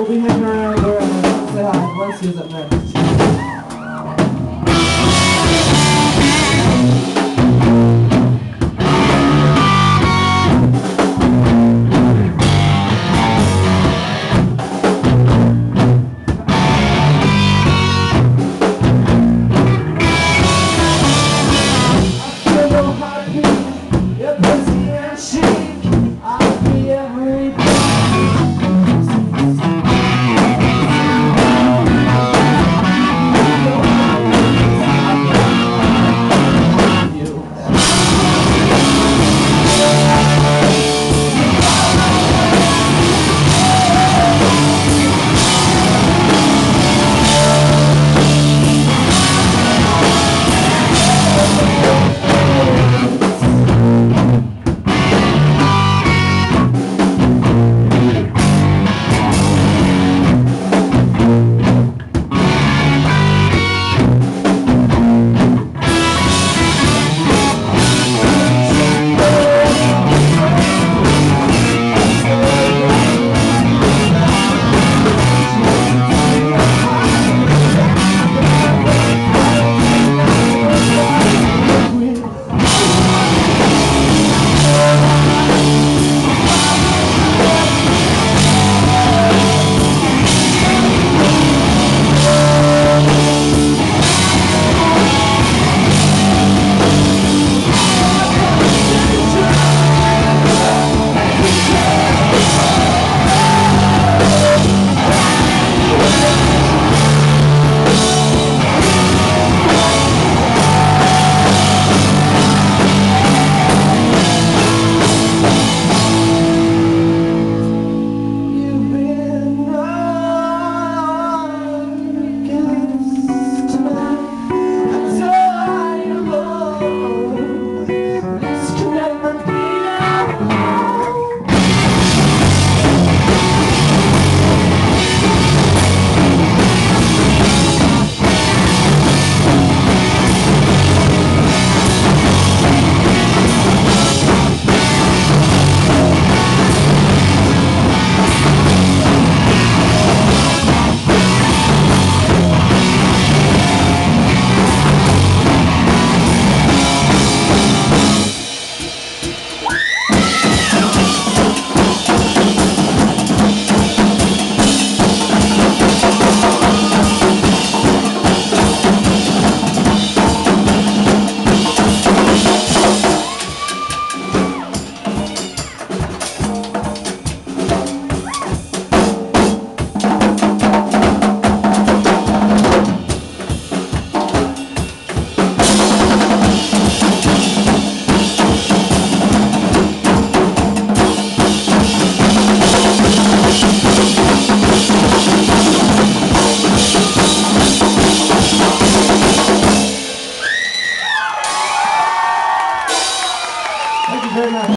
我跟年轻人有点儿咱俩关系怎么样